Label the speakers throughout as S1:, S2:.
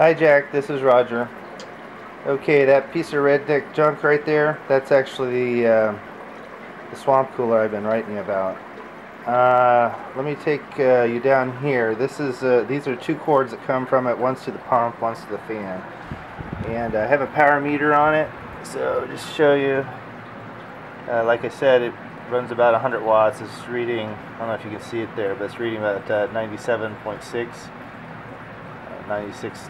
S1: Hi Jack, this is Roger. Okay, that piece of redneck junk right there, that's actually the, uh, the swamp cooler I've been writing about. Uh, let me take uh, you down here. This is uh, these are two cords that come from it. One's to the pump, one's to the fan. And I have a power meter on it. So just show you. Uh, like I said, it runs about 100 watts. It's reading. I don't know if you can see it there, but it's reading about uh, 97.6, uh, 96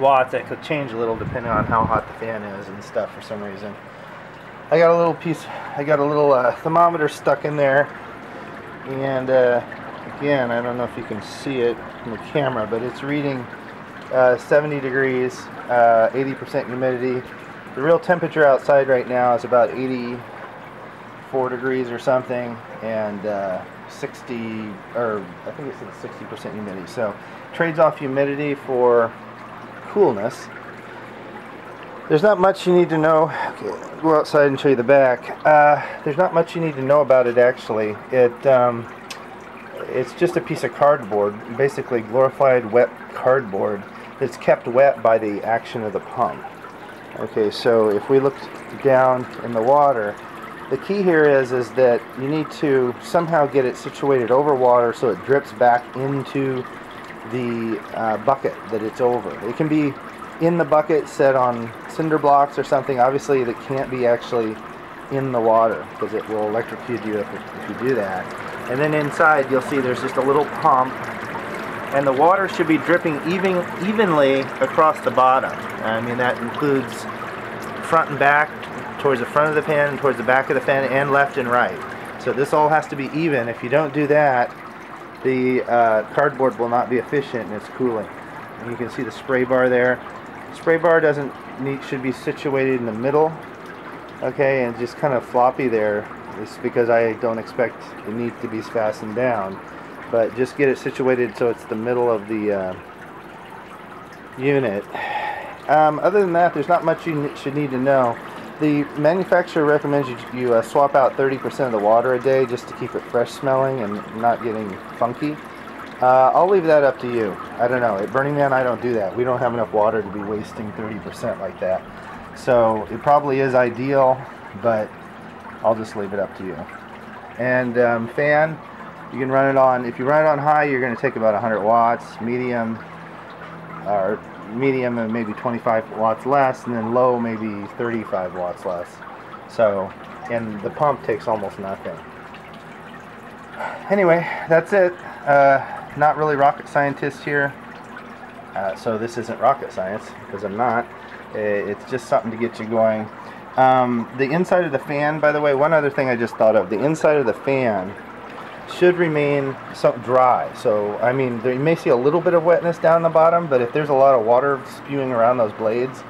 S1: watts. That could change a little depending on how hot the fan is and stuff for some reason. I got a little piece. I got a little uh, thermometer stuck in there and uh, again I don't know if you can see it in the camera but it's reading uh, 70 degrees 80% uh, humidity the real temperature outside right now is about 84 degrees or something and uh, 60 or I think it's at 60% humidity so trades off humidity for coolness there's not much you need to know. Okay, go outside and show you the back. Uh, there's not much you need to know about it actually. It um, it's just a piece of cardboard, basically glorified wet cardboard that's kept wet by the action of the pump. Okay, so if we look down in the water, the key here is is that you need to somehow get it situated over water so it drips back into the uh, bucket that it's over. It can be in the bucket set on cinder blocks or something obviously that can't be actually in the water because it will electrocute you if, if you do that. And then inside you'll see there's just a little pump and the water should be dripping even, evenly across the bottom. I mean that includes front and back towards the front of the fan towards the back of the fan and left and right. So this all has to be even. If you don't do that the uh, cardboard will not be efficient in its cooling. And you can see the spray bar there. Spray bar doesn't need should be situated in the middle okay and just kind of floppy there. It's because I don't expect the neat to be fastened down. But just get it situated so it's the middle of the uh, unit. Um, other than that there's not much you should need to know the manufacturer recommends you, you uh, swap out 30% of the water a day just to keep it fresh smelling and not getting funky uh, I'll leave that up to you. I don't know. At Burning Man, I don't do that. We don't have enough water to be wasting 30% like that. So it probably is ideal, but I'll just leave it up to you. And um, fan, you can run it on, if you run it on high, you're going to take about 100 watts. Medium, or medium and maybe 25 watts less, and then low maybe 35 watts less. So, and the pump takes almost nothing. Anyway, that's it. Uh, not really rocket scientist here, uh, so this isn't rocket science because I'm not. It's just something to get you going. Um, the inside of the fan, by the way, one other thing I just thought of, the inside of the fan should remain so dry. So, I mean, there, you may see a little bit of wetness down the bottom, but if there's a lot of water spewing around those blades,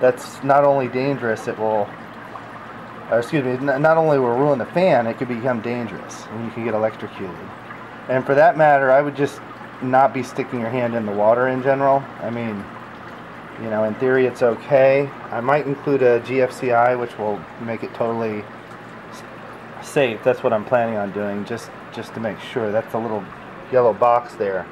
S1: that's not only dangerous, it will, excuse me, not only will ruin the fan, it could become dangerous, and you can get electrocuted. And for that matter, I would just not be sticking your hand in the water in general. I mean, you know, in theory it's okay. I might include a GFCI, which will make it totally safe. That's what I'm planning on doing, just just to make sure. That's a little yellow box there.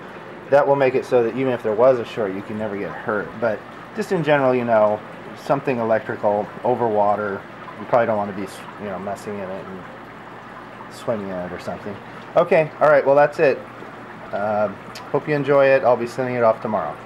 S1: That will make it so that even if there was a short, you can never get hurt. But just in general, you know, something electrical over water, you probably don't want to be, you know, messing in it and swimming in it or something. Okay, all right, well, that's it. Uh, hope you enjoy it. I'll be sending it off tomorrow.